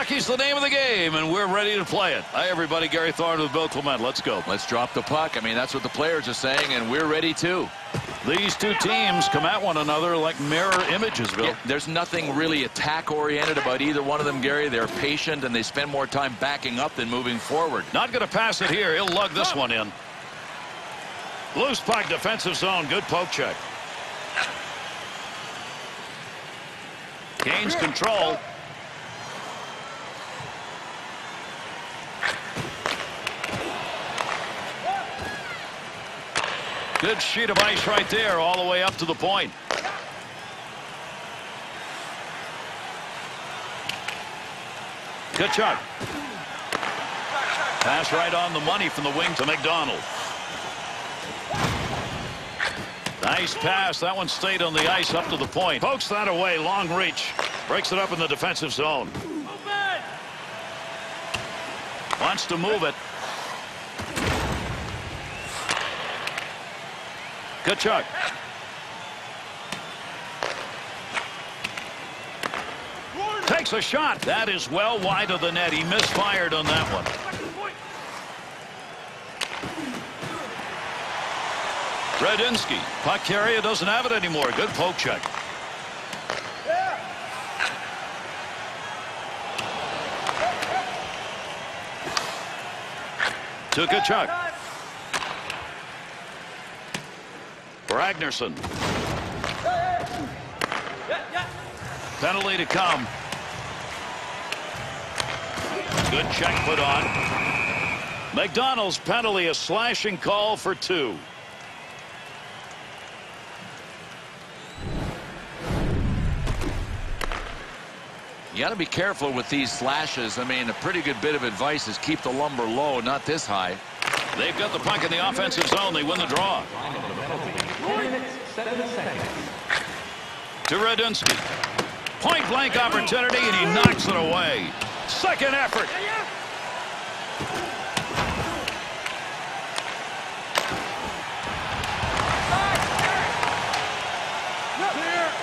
Hockey's the name of the game, and we're ready to play it. Hi, everybody. Gary Thorne with Bill Clement. Let's go. Let's drop the puck. I mean, that's what the players are saying, and we're ready too. These two teams come at one another like mirror images, Bill. Yeah, there's nothing really attack-oriented about either one of them, Gary. They're patient, and they spend more time backing up than moving forward. Not going to pass it here. He'll lug this one in. Loose puck, defensive zone. Good poke check. Gains control. Good sheet of ice right there all the way up to the point. Tkachuk. Pass right on the money from the wing to McDonald. Nice pass. That one stayed on the ice up to the point. Pokes that away. Long reach. Breaks it up in the defensive zone. Wants to move it. Tkachuk. Takes a shot. That is well wide of the net. He misfired on that one. Radinsky. Puck carrier doesn't have it anymore. Good poke check. To Tkachuk. Ragnarsson. Penalty to come. Good check put on. McDonald's penalty, a slashing call for two. You got to be careful with these slashes. I mean, a pretty good bit of advice is keep the lumber low, not this high. They've got the puck in the offensive zone. They win the draw. To Radinsky. Point blank opportunity, and he knocks it away. Second effort.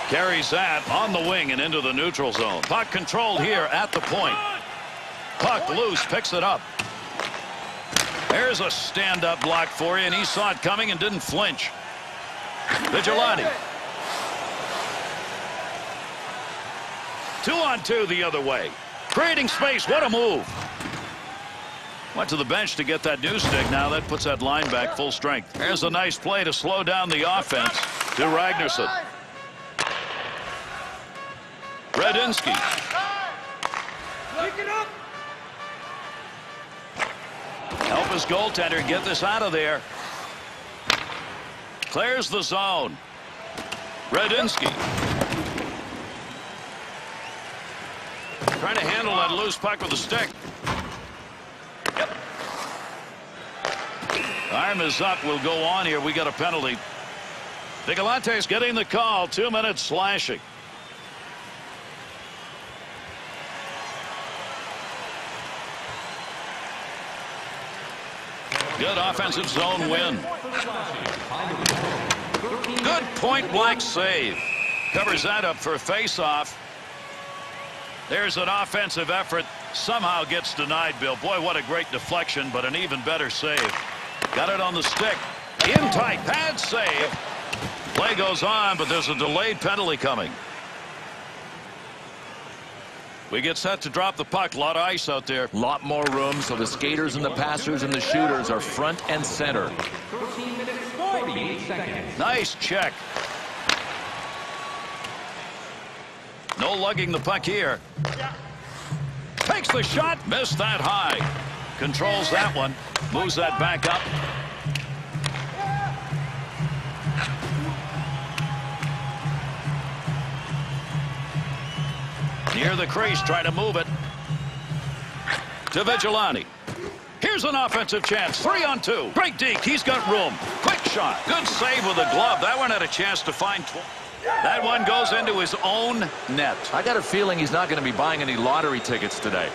Carries that on the wing and into the neutral zone. Puck controlled here at the point. Puck loose, picks it up. There's a stand-up block for you, and he saw it coming and didn't flinch. Vigilante. Two on two the other way. Creating space. What a move. Went to the bench to get that new stick. Now that puts that line back full strength. There's a nice play to slow down the offense to Ragnarsson. Radinsky. Help his goaltender get this out of there. Clears the zone. Radinsky. Trying to handle that loose puck with a stick. Yep. Arm is up. We'll go on here. We got a penalty. Vigilante's getting the call. Two minutes slashing. Good offensive zone win. Good point blank save. Covers that up for a face-off. There's an offensive effort. Somehow gets denied, Bill. Boy, what a great deflection, but an even better save. Got it on the stick. In tight. Pad save. Play goes on, but there's a delayed penalty coming. We get set to drop the puck. A lot of ice out there. A lot more room, so the skaters and the passers and the shooters are front and center. Nice check. No lugging the puck here. Takes the shot. Missed that high. Controls that one. Moves that back up. Near the crease, trying to move it. To Vigilante. Here's an offensive chance. Three on two. Great deke. He's got room. Quick shot. Good save with a glove. That one had a chance to find. That one goes into his own net. I got a feeling he's not going to be buying any lottery tickets today.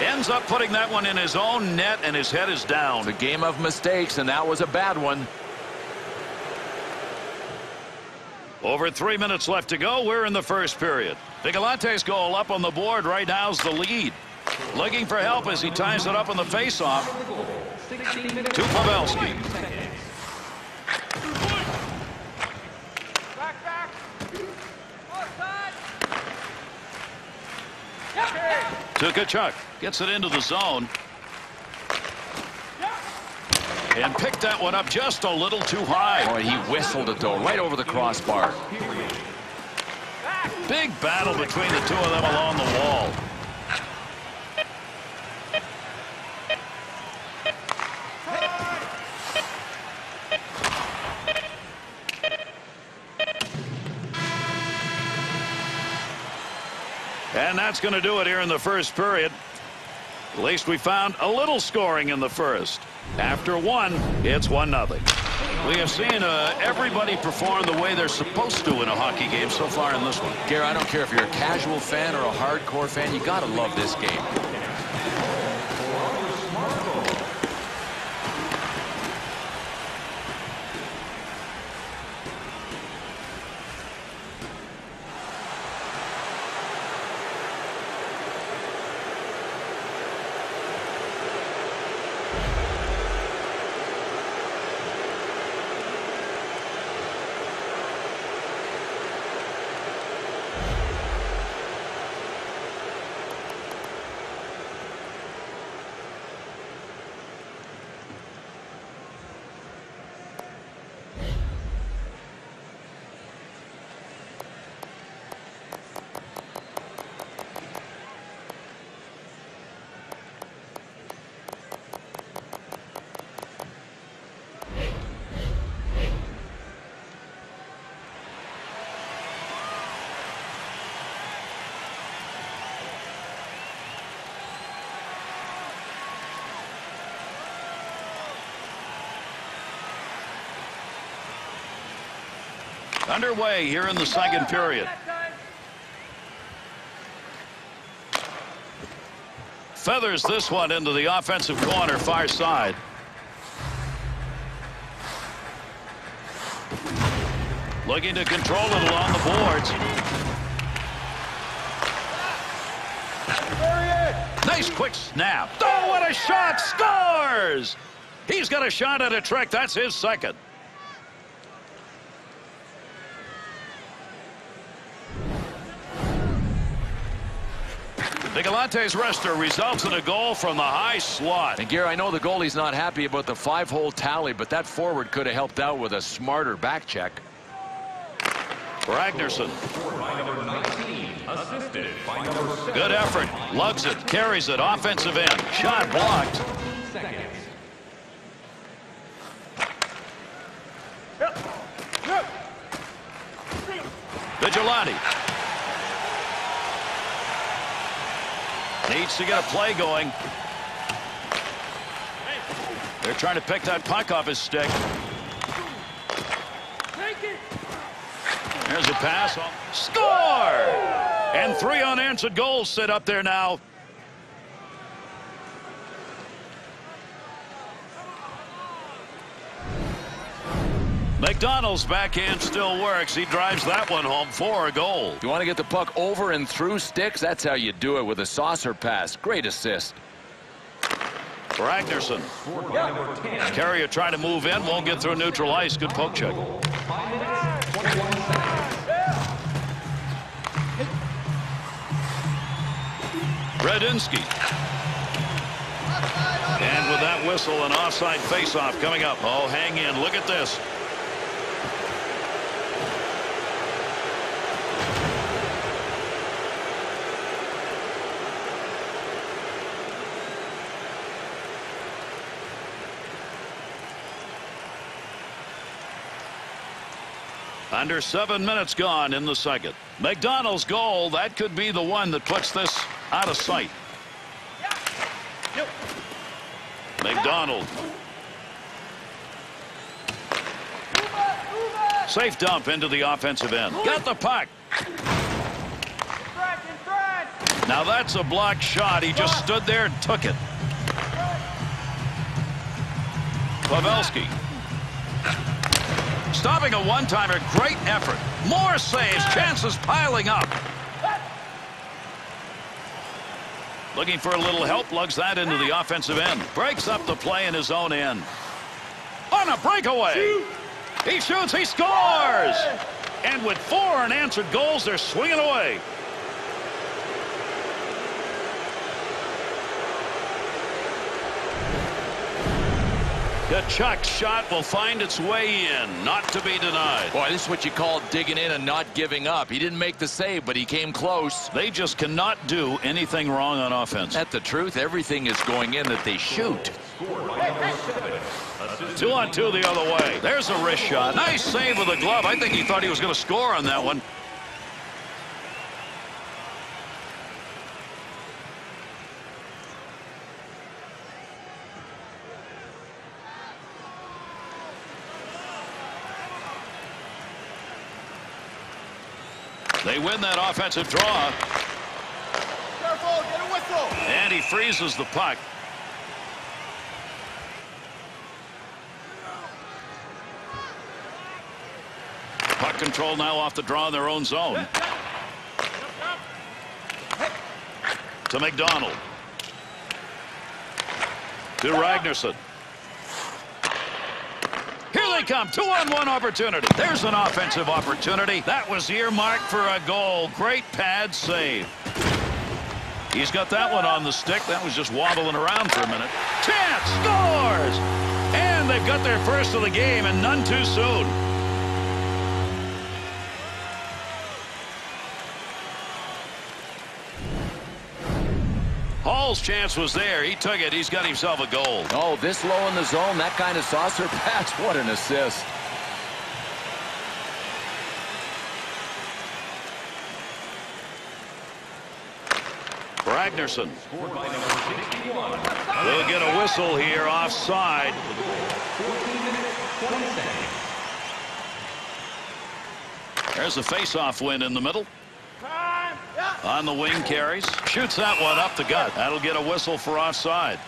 Ends up putting that one in his own net, and his head is down. The game of mistakes, and that was a bad one. Over three minutes left to go. We're in the first period. Vigilante's goal up on the board right now is the lead. Looking for help as he ties it up on the faceoff. To Pavelski. To Tkachuk. Gets it into the zone. And picked that one up just a little too high. Boy, he whistled it, though, right over the crossbar. Big battle between the two of them along the wall. And that's going to do it here in the first period. At least we found a little scoring in the first. After one, it's one nothing. We have seen uh, everybody perform the way they're supposed to in a hockey game so far in this one. Gary, I don't care if you're a casual fan or a hardcore fan, you got to love this game. Underway here in the second period. Feathers this one into the offensive corner far side. Looking to control it along the boards. Nice quick snap. Oh, what a shot! Scores! He's got a shot at a trick. That's his second. Vigilante's wrister results in a goal from the high slot. And Gary, I know the goalie's not happy about the five-hole tally, but that forward could have helped out with a smarter back check. Ragnarsson. Good effort. Lugs it. Carries it. Offensive end. Shot blocked. Vigilante. Needs to get a play going. They're trying to pick that puck off his stick. There's a pass. Score! And three unanswered goals sit up there now. McDonald's backhand still works. He drives that one home for a goal. You want to get the puck over and through sticks? That's how you do it with a saucer pass. Great assist. Ragnarsson. Carrier trying to move in. Won't get through neutral ice. Good poke check. Radinsky. And with that whistle, an offside faceoff coming up. Oh, hang in. Look at this. Under seven minutes gone in the second. McDonald's goal, that could be the one that puts this out of sight. McDonald. Safe dump into the offensive end. Got the puck. Now that's a blocked shot. He just stood there and took it. Pavelski. Stopping a one-timer, great effort. More saves, chances piling up. Looking for a little help, lugs that into the offensive end. Breaks up the play in his own end. On a breakaway. He shoots, he scores! And with four unanswered goals, they're swinging away. Tkachuk's shot will find its way in, not to be denied. Boy, this is what you call digging in and not giving up. He didn't make the save, but he came close. They just cannot do anything wrong on offense. That's the truth. Everything is going in that they shoot. Two on two the other way. There's a wrist shot. Nice save with the glove. I think he thought he was going to score on that one. Win that offensive draw. Careful, get a whistle. And he freezes the puck. Puck control now off the draw in their own zone. To McDonald. To Ragnarsson. Come. Two on one opportunity. There's an offensive opportunity. That was earmarked for a goal. Great pad save. He's got that one on the stick. That was just wobbling around for a minute. Chance scores! And they've got their first of the game and none too soon. Hall's chance was there. He took it. He's got himself a goal. Oh, this low in the zone, that kind of saucer pass, what an assist. Ragnarsson. We'll get a whistle here offside. There's a face-off win in the middle. On the wing carries. Shoots that one up the gut. That'll get a whistle for offside.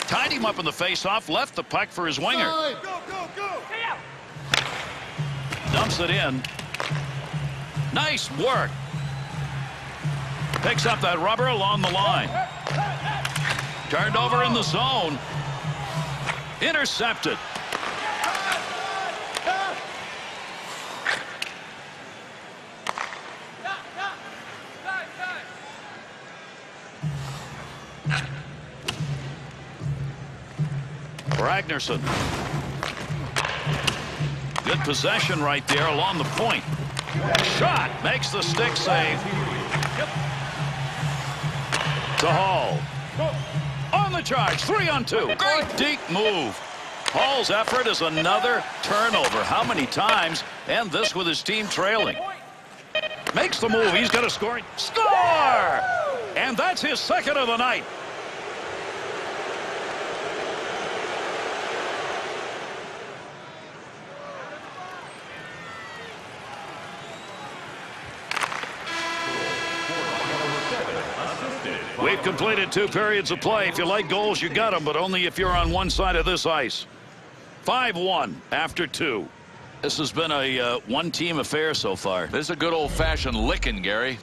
Tied him up in the face-off. Left the puck for his winger. Go, go, go. Dumps it in. Nice work. Picks up that rubber along the line. Turned over in the zone. Intercepted. Ragnarsson. Good possession right there along the point. Shot makes the stick save. To Hall. On the charge, three on two. Great deep move. Hall's effort is another turnover. How many times? And this with his team trailing. Makes the move. He's going to score. Score! And that's his second of the night. We've completed two periods of play. If you like goals, you got them, but only if you're on one side of this ice. 5-1 after two. This has been a uh, one-team affair so far. This is a good old-fashioned licking, Gary.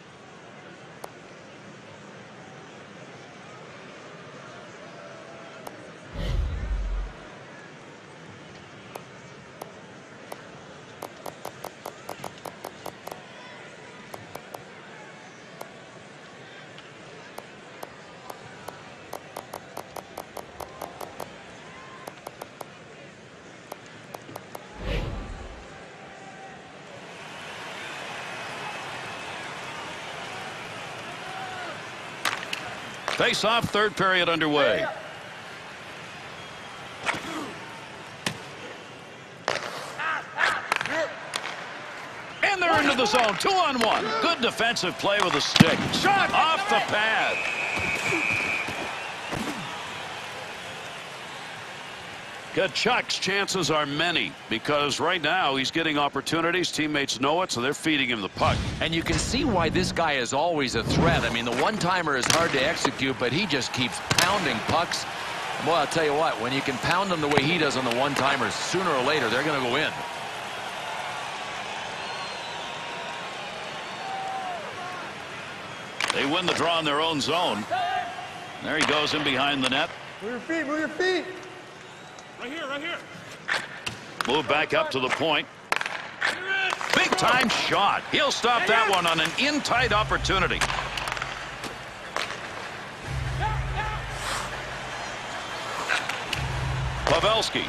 Face-off, third period underway. And they're into the zone, two on one. Good defensive play with a stick. Shot off the pad. Tkachuk's chances are many because right now he's getting opportunities. Teammates know it, so they're feeding him the puck. And you can see why this guy is always a threat. I mean, the one-timer is hard to execute, but he just keeps pounding pucks. Well, I'll tell you what, when you can pound them the way he does on the one-timers, sooner or later, they're going to go in. They win the draw in their own zone. There he goes in behind the net. Move your feet, move your feet. Right here, right here. Move back up to the point. Big time shot. He'll stop that one on an in tight opportunity. Pavelski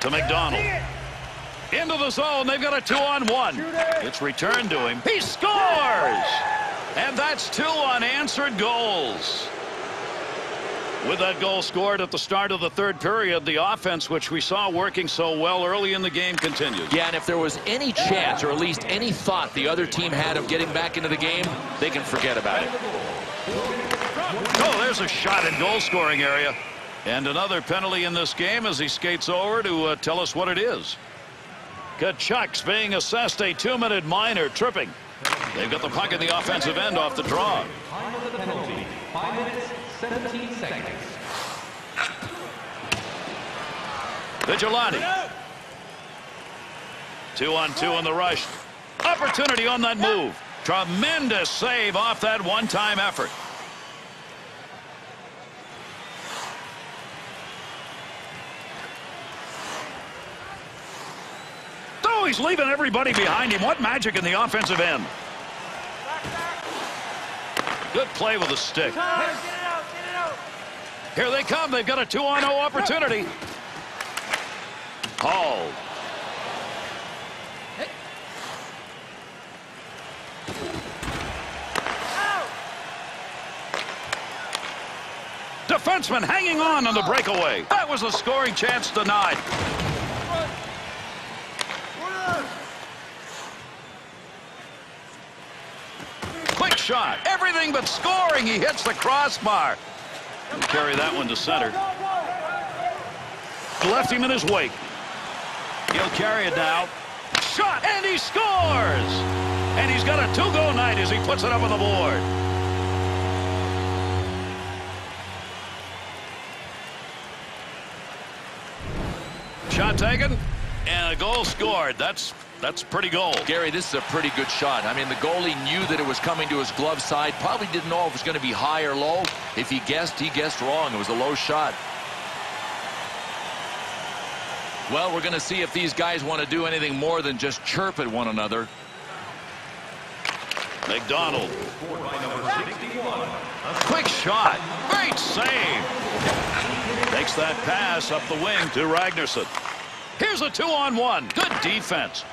to McDonald. Into the zone. They've got a two on one. It's returned to him. He scores! And that's two unanswered goals. With that goal scored at the start of the third period, the offense, which we saw working so well early in the game, continues. Yeah, and if there was any chance or at least any thought the other team had of getting back into the game, they can forget about it. Oh, there's a shot in goal scoring area. And another penalty in this game as he skates over to uh, tell us what it is. Tkachuk's being assessed a two-minute minor tripping. They've got the puck in the offensive end off the draw. Time of the penalty, 5 minutes, 17 seconds. Vigilante. Two on two in the rush. Opportunity on that move. Tremendous save off that one-time effort. Oh, he's leaving everybody behind him. What magic in the offensive end. Good play with the stick. Here they come. They've got a 2-on-0 opportunity. Hall. Defenseman hanging on on the breakaway. That was a scoring chance denied. Quick shot. Everything but scoring. He hits the crossbar. Carry that one to center. Left him in his wake. He'll carry it now. Shot, and he scores! And he's got a two-goal night as he puts it up on the board. Shot taken, and a goal scored. That's that's pretty goal. Gary, this is a pretty good shot. I mean, the goalie knew that it was coming to his glove side. Probably didn't know if it was going to be high or low. If he guessed, he guessed wrong. It was a low shot. Well, we're going to see if these guys want to do anything more than just chirp at one another. McDonald. A quick shot. Great save. Takes that pass up the wing to Ragnarsson. Here's a two-on-one. Good defense.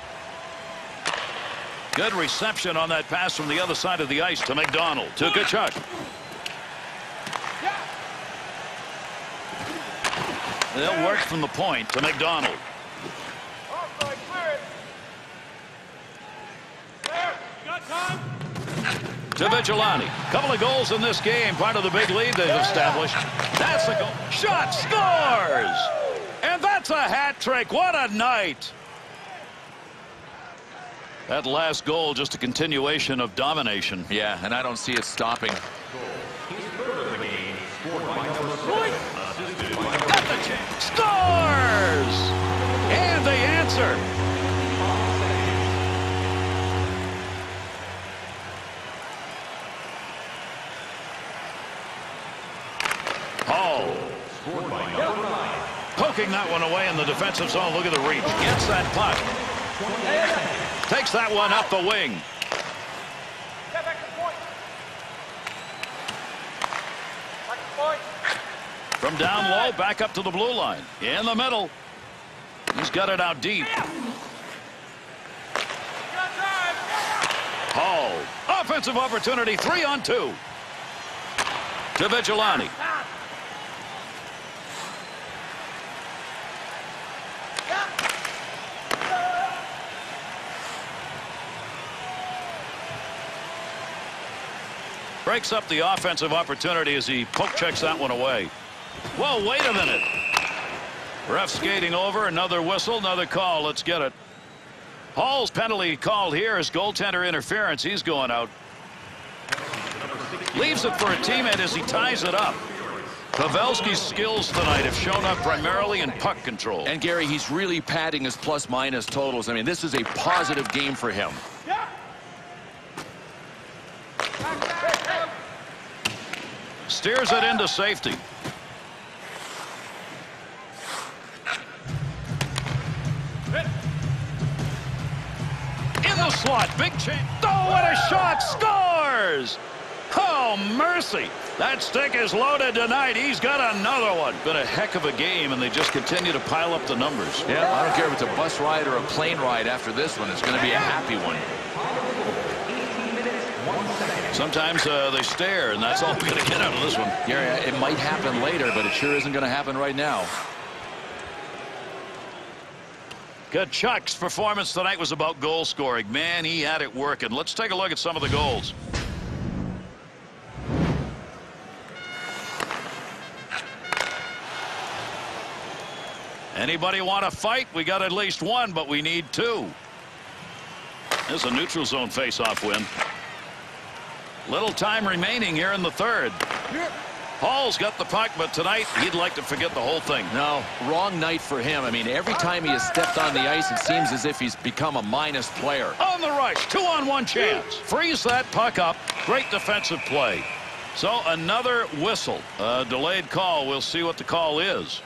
Good reception on that pass from the other side of the ice to McDonald. To Tkachuk. They'll work from the point to McDonald. To Vigilante. Couple of goals in this game. Part of the big lead they've established. That's a goal. Shot scores! And that's a hat trick. What a night. That last goal just a continuation of domination. Yeah, and I don't see it stopping. Got the chance. Scores! And they answer. Hall. Poking that one away in the defensive zone. Look at the reach. Gets that puck. Takes that one up the wing. From down low, back up to the blue line. In the middle. He's got it out deep. Hall. Offensive opportunity, three on two. To Vigilante. Breaks up the offensive opportunity as he poke checks that one away. Whoa, wait a minute. Ref skating over. Another whistle. Another call. Let's get it. Hall's penalty called here is goaltender interference. He's going out. Leaves it for a teammate as he ties it up. Pavelski's skills tonight have shown up primarily in puck control. And Gary, he's really padding his plus minus totals. I mean, this is a positive game for him. Steers it into safety. In the slot, big chance. Oh, what a shot! Scores! Oh, mercy! That stick is loaded tonight. He's got another one. Been a heck of a game, and they just continue to pile up the numbers. Yeah, I don't care if it's a bus ride or a plane ride after this one. It's going to be a happy one. 18 minutes, 1 second. Sometimes uh, they stare, and that's all we're going to get out of this one. Gary, it might happen later, but it sure isn't going to happen right now. Tkachuk's performance tonight was about goal scoring. Man, he had it working. Let's take a look at some of the goals. Anybody want to fight? We got at least one, but we need two. This is a neutral zone face-off win. Little time remaining here in the third. Hall's got the puck, but tonight he'd like to forget the whole thing. No, wrong night for him. I mean, every time he has stepped on the ice, it seems as if he's become a minus player. On the rush, two on one chance. Freeze that puck up. Great defensive play. So another whistle. A delayed call. We'll see what the call is.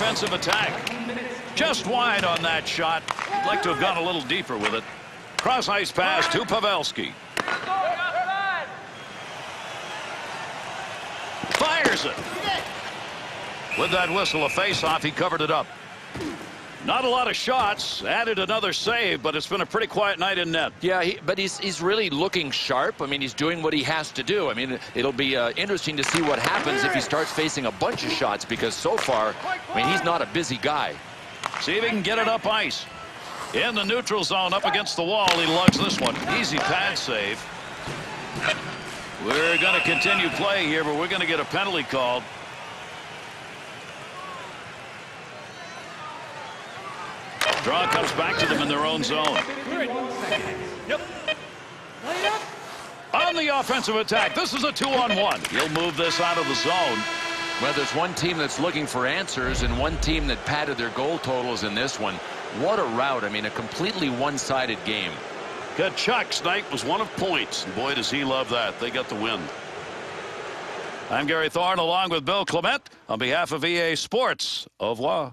Offensive attack. Just wide on that shot. I'd like to have gone a little deeper with it. Cross ice pass to Pavelski. Fires it. With that whistle, a face-off, he covered it up. Not a lot of shots. Added another save, but it's been a pretty quiet night in net. Yeah, he, but he's he's really looking sharp. I mean, he's doing what he has to do. I mean, it'll be uh, interesting to see what happens if he starts facing a bunch of shots because so far, I mean, he's not a busy guy. See if he can get it up ice. In the neutral zone, up against the wall, he lugs this one. Easy pad save. We're going to continue play here, but we're going to get a penalty called. Draw comes back to them in their own zone. On the offensive attack, this is a two-on-one. He'll move this out of the zone. Well, there's one team that's looking for answers and one team that padded their goal totals in this one. What a rout. I mean, a completely one-sided game. Tkachuk's night was one of points. And boy, does he love that. They got the win. I'm Gary Thorne along with Bill Clement on behalf of EA Sports. Au revoir.